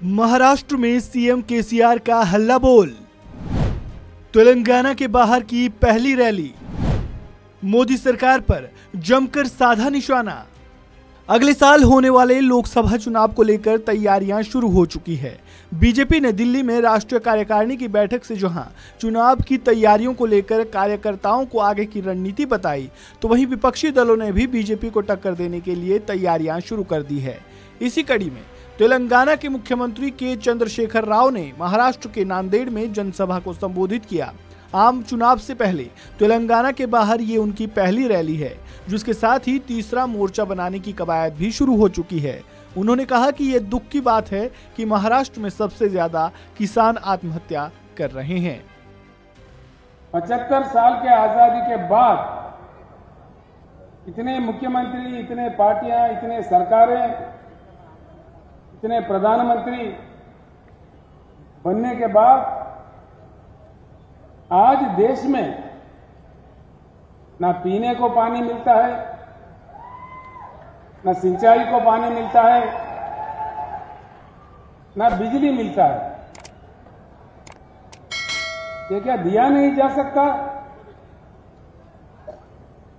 महाराष्ट्र में CM KCR का हल्ला बोल। तेलंगाना के बाहर की पहली रैली। मोदी सरकार पर जमकर साधा निशाना। अगले साल होने वाले लोकसभा चुनाव को लेकर तैयारियाँ शुरू हो चुकी है। बीजेपी ने दिल्ली में राष्ट्रीय कार्यकारिणी की बैठक से जहाँ चुनाव की तैयारियों को लेकर कार्यकर्ताओं को आगे की रणनीति बताई तो वहीं विपक्षी दलों ने भी बीजेपी को टक्कर देने के लिए तैयारियाँ शुरू कर दी है। इसी कड़ी में तेलंगाना के मुख्यमंत्री के चंद्रशेखर राव ने महाराष्ट्र के नांदेड़ में जनसभा को संबोधित किया। आम चुनाव से पहले तेलंगाना के बाहर ये उनकी पहली रैली है, जिसके साथ ही तीसरा मोर्चा बनाने की कवायद भी शुरू हो चुकी है। उन्होंने कहा कि ये दुख की बात है कि महाराष्ट्र में सबसे ज़्यादा किसान आत्महत्या कर रहे हैं। पचहत्तर साल के आज़ादी के बाद इतने मुख्यमंत्री, इतने पार्टियाँ, इतने सरकारें इतने प्रधानमंत्री बनने के बाद आज देश में ना पीने को पानी मिलता है, न सिंचाई को पानी मिलता है, न बिजली मिलता है। ये क्या दिया नहीं जा सकता?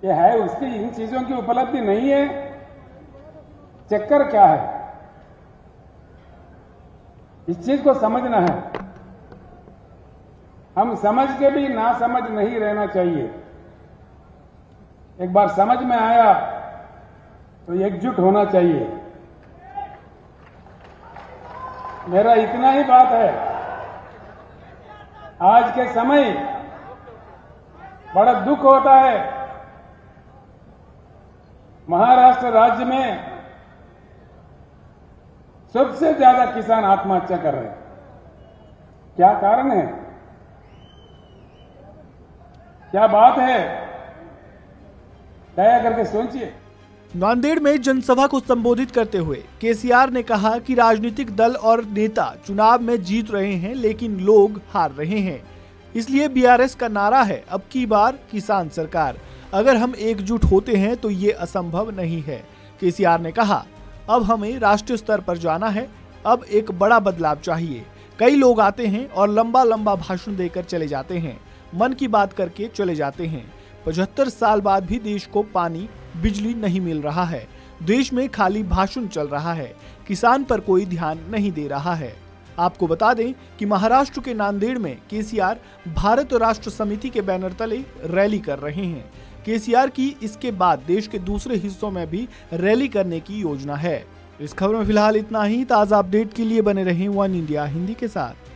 ये है उसकी इन चीज़ों की उपलब्धि नहीं है। चक्कर क्या है? इस चीज़ को समझना है। हम समझ के भी ना समझ नहीं रहना चाहिए। एक बार समझ में आया तो एकजुट होना चाहिए। मेरा इतना ही बात है। आज के समय बड़ा दुख होता है। महाराष्ट्र राज्य में सबसे ज़्यादा किसान आत्महत्या कर रहे हैं। क्या कारण है? क्या बात है? दया करके सोचिए। नांदेड़ में जनसभा को संबोधित करते हुए केसीआर ने कहा कि राजनीतिक दल और नेता चुनाव में जीत रहे हैं, लेकिन लोग हार रहे हैं। इसलिए बीआरएस का नारा है, अब की बार किसान सरकार। अगर हम एकजुट होते हैं तो ये असंभव नहीं है, केसीआर ने कहा। अब हमें राष्ट्रीय स्तर पर जाना है। अब एक बड़ा बदलाव चाहिए। कई लोग आते हैं और लंबा लंबा भाषण देकर चले जाते हैं। मन की बात करके चले जाते हैं। पचहत्तर साल बाद भी देश को पानी, बिजली नहीं मिल रहा है। देश में खाली भाषण चल रहा है। किसान पर कोई ध्यान नहीं दे रहा है। आपको बता दें कि महाराष्ट्र के नांदेड़ में केसीआर, भारत राष्ट्र समिति के बैनर तले रैली कर रहे हैं। केसीआर की इसके बाद देश के दूसरे हिस्सों में भी रैली करने की योजना है। इस खबर में फ़िलहाल इतना ही। ताज़ा अपडेट के लिए बने रहें वन इंडिया हिंदी के साथ।